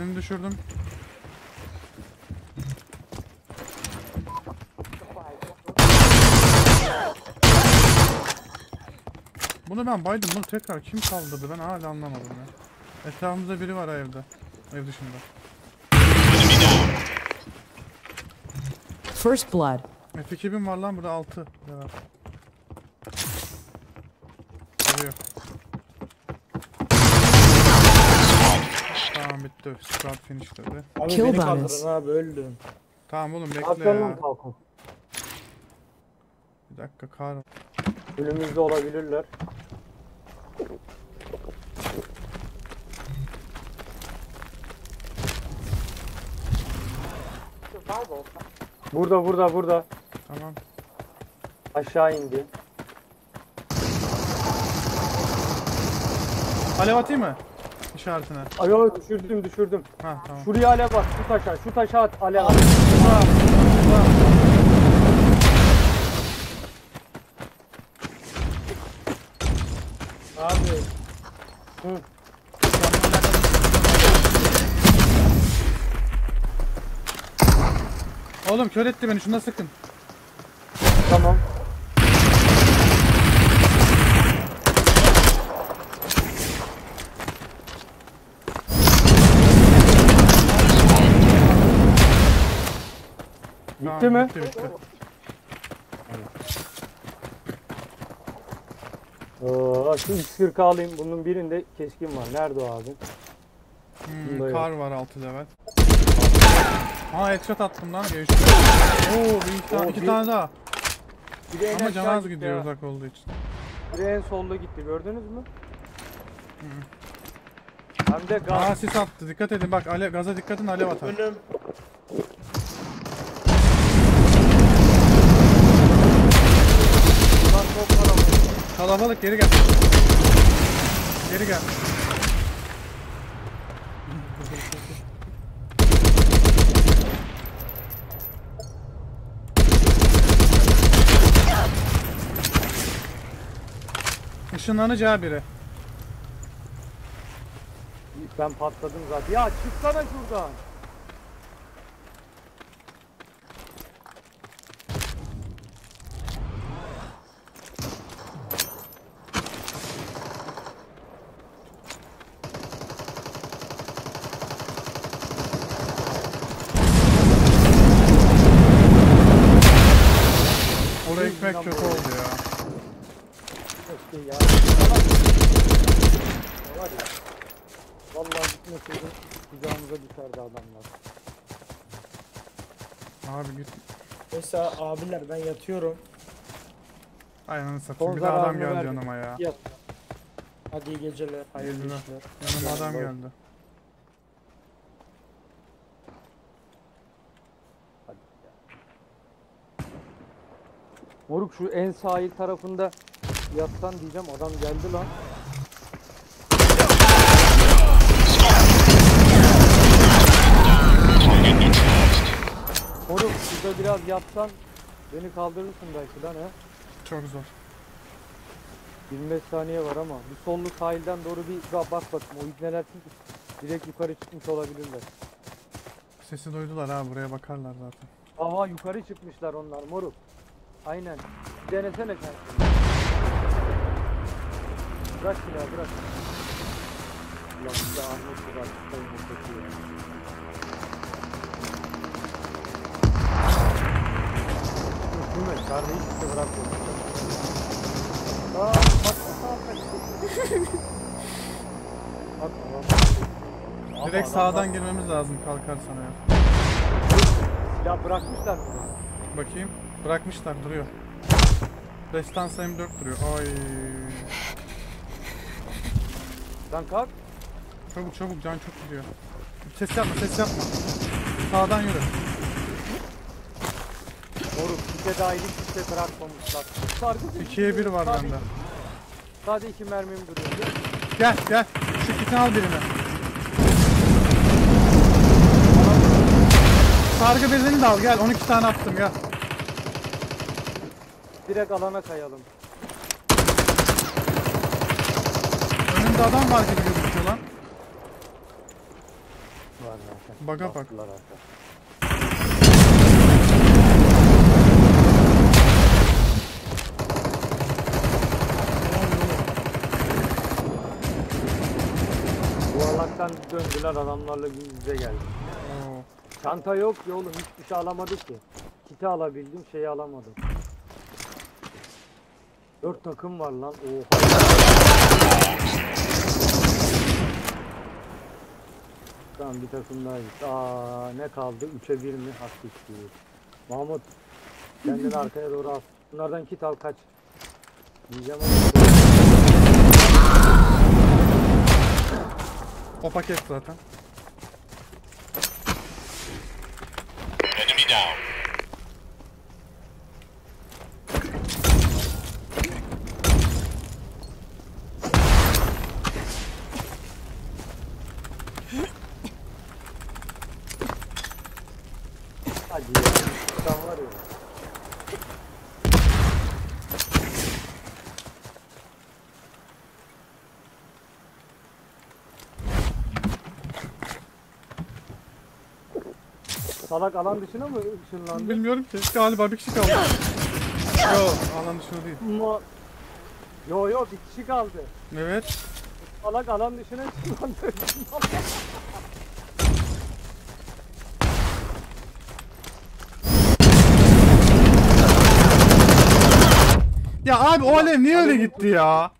Birini düşürdüm. Bunu ben baydım. Bunu tekrar kim kaldırdı? Ben hala anlamadım ya. Etrafımızda biri var evde. Ev dışında. First blood. F2000 var lan burada 6. Ya. Tamam bitti. Squad finish dedi. Abi Kill beni kaldırın abi öldüm. Tamam oğlum bekle Arkandan ya. kalkın. Bir dakika kar. Önümüzde olabilirler. Burada burada burada. Tamam. Aşağı indi. Alev atayım mı? İşaretine. Ayo düşürdüm düşürdüm. Ha tamam. Şuraya alev bak şu taşa şu taşa at alev. at. Ulan, ulan. Abi. Hı. Oğlum kör etti beni şuna sıkın. Tamam. Bitti mi? Bitti bitti. Oo, şu X40 alayım. Bunun birinde keskin var. Nerede o abi? Hmm, Bunda kar var 6 level. Ha headshot attım lan geçti. Oo bir iki, tane, Oo, iki bir- tane daha. Biri en Ama aşağı can az gitti gidiyor ha. uzak olduğu için. Biri en solda gitti. Gördünüz mü? Hem de gaz. Aa sis attı dikkat edin bak alev, gaza dikkat edin alev atar. Önüm. Buradan çok kalabalık. Geri gel. Geri gel. Işınlanacağı biri. Ben patladım zaten. Ya çıksana şuradan. Oraya ekmek kötü oldu ya. Keşke ya. Ne var ya. Vallahi gitmeseydim kucağımıza düşerdi adamlar. Abi git. Mesela abiler ben yatıyorum. Aynen satayım. Son Bir de adam zararını geldi verdim. yanıma ya. Yat. Hadi iyi geceler. Hayırlı Geceler. işler. Yanıma adam geldi. Moruk şu en sahil tarafında yatsan diyeceğim adam geldi lan. Moruk şurada biraz yatsan beni kaldırırsın belki lan ha. Çok zor. 25 saniye var ama bir sollu sahilden doğru bir bak bakayım o ibneler çünkü direkt yukarı çıkmış olabilirler. Sesi duydular ha buraya bakarlar zaten. Aha yukarı çıkmışlar onlar moruk. Aynen. Denesene sen. Bırak silahı bırak. Ulan bir de Ahmet var. Sayın ya. Hükümet kardeşi hiç de bırakmıyor. Aa bak bak bak. Bak Direkt sağdan girmemiz lazım kalkar sana ya. Silah bırakmışlar mı? Bakayım. Bırakmışlar duruyor. Destans M4 duruyor. Ay. Lan kalk. Çabuk çabuk can çok gidiyor. Ses yapma ses yapma. Sağdan yürü. Moruk bir de dahili kimse bırakmamışlar. Sargı İkiye bir var Sadece- bende. Sadece iki mermim duruyor. Gel gel. Şu kitini al birini. Sargı bezini de al gel. 12 tane attım gel. Direkt alana kayalım. Önümde adam var gibi gözüküyor lan. Var Baga bak. Bastılar. Bu alaktan döndüler adamlarla yüze geldi. Oo. Çanta yok ki oğlum hiçbir şey alamadık ki. Kiti alabildim şeyi alamadım. Dört takım var lan. Oha. Tamam bir takım daha gitti. Aa ne kaldı? 3'e 1 mi? Haklı Mahmut kendini arkaya doğru al. Bunlardan kit al kaç. Diyeceğim ama O paket zaten. Enemy down. Hadi ya. Sen var ya. Salak alan dışına mı ışınlandı? Bilmiyorum ki. Galiba bir kişi kaldı. Yo alan dışında değil. Mo yo yo bir kişi kaldı. Evet. Salak alan dışına ışınlandı. Ya abi o alev niye öyle gitti ya?